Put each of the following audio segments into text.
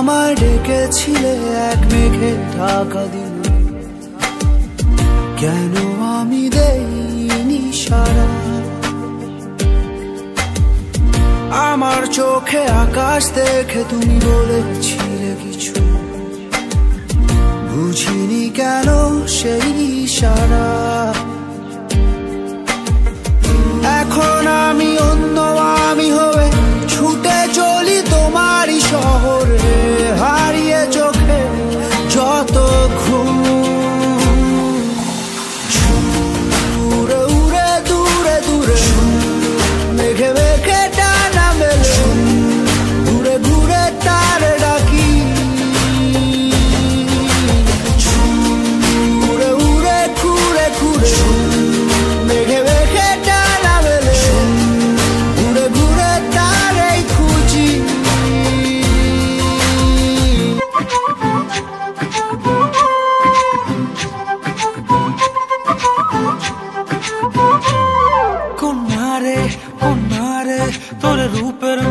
আমায় ডেকেছিলে এক মেঘে ঢাকা দিন। কেন আমি দেইনি সারা? আমার চোখে আকাশ দেখে তুমি বলেছিলে কিছু। বুঝিনি কেন সেই সারা grow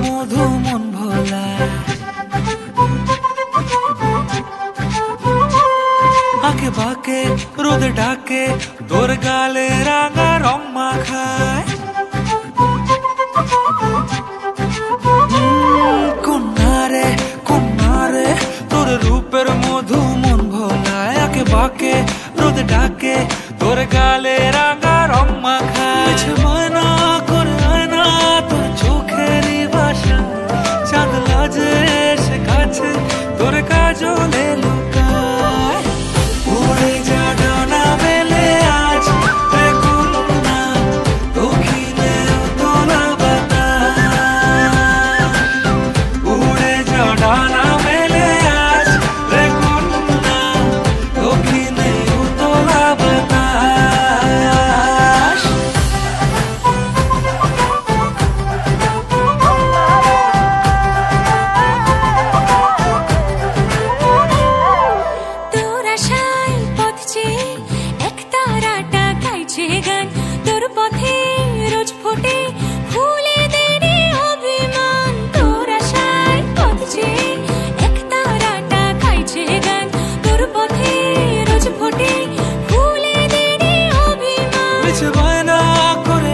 মধু মন ভোলায় আকে বাকে, রোদ ডাকে তোর গালে রাঙা রং মাখায়। রূপের মধু মন ভোলায়। আকে বাকে, রোদ ডাকে তোর গালে রাঙা রং মাখায়। Dorica. চলে করে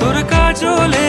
তোর